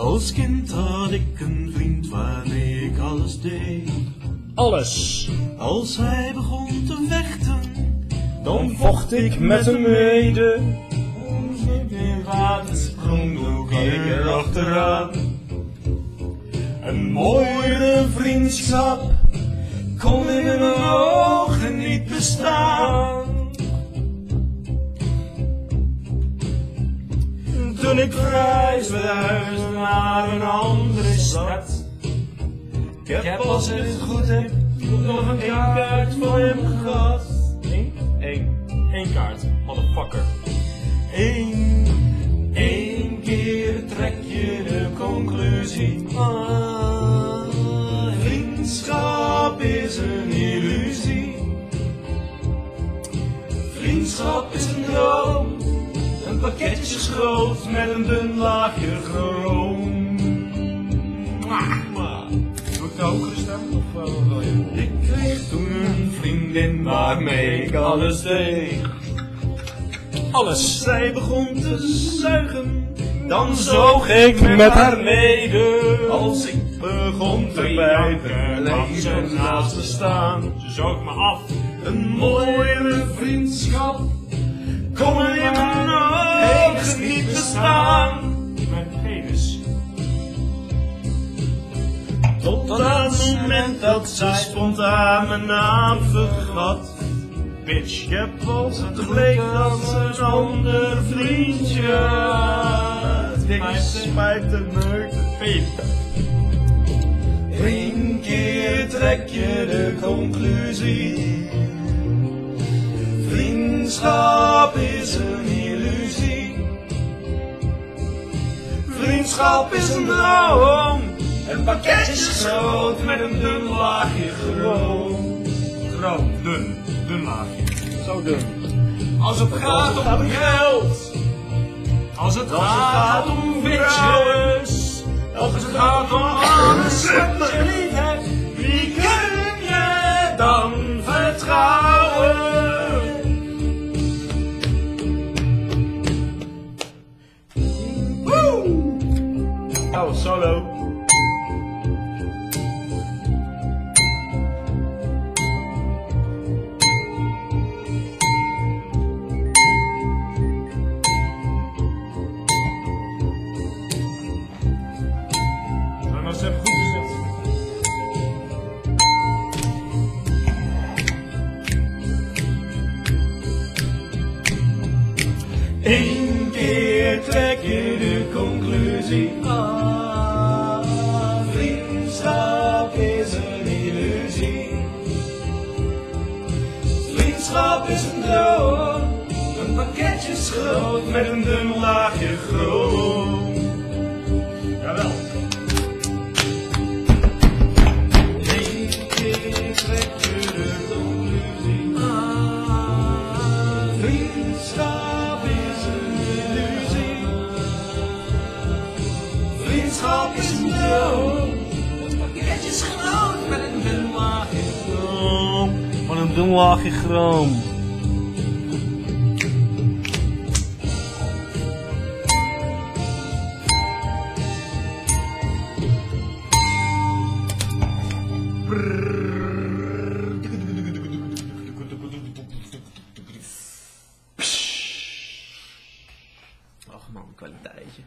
Als kind had ik een vriend waarmee ik alles deed. Alles. Als hij begon te vechten, Dan vocht ik met hem mede. in water sprong ook ik erachteraan. Een mooiere vriendschap kon in mijn ogen niet bestaan. Ik verhuisde naar een andere stad. Ik heb als het goed heb nog een kaart van hem gehad. Eén? Eén. Eén kaart. Motherfucker. Eén, één keer trek je de conclusie. Ah, vriendschap is een illusie. Een pakketje groot met een dun laagje chroom. Doe ik de hogere stem of uh, wil je? Ik kreeg toen een vriendin waarmee ik alles deed. Alles. Zij begon te zuigen, dan zoog ik met haar mede. Als ik begon te bijten, kwam ze naast me staan. Ze zoog me af. Een mooiere vriendschap kon er in mijn ogen niet bestaan. Mijn penis. Tot het moment dat zij spontaan mijn naam vergat. Bitch. Ik heb als het bleek dat ze een ander vriendje had. Ik spijt de neuk. Peen. Eén keer trek je de conclusie. Is een illusie. Vriendschap is een droom. Een pakketje groot met een dun laagje chroom. Groot. Dun. Dun laagje. Zo dun. Als het gaat om geld. Als het gaat om bitches. Als het gaat om alles wat Eén keer trek je de conclusie. Ah, vriendschap is een illusie. Vriendschap is een droom. Een pakketje is groot met een dun laagje chroom. Een dun laagje chroom. Och man, kwaliteitje.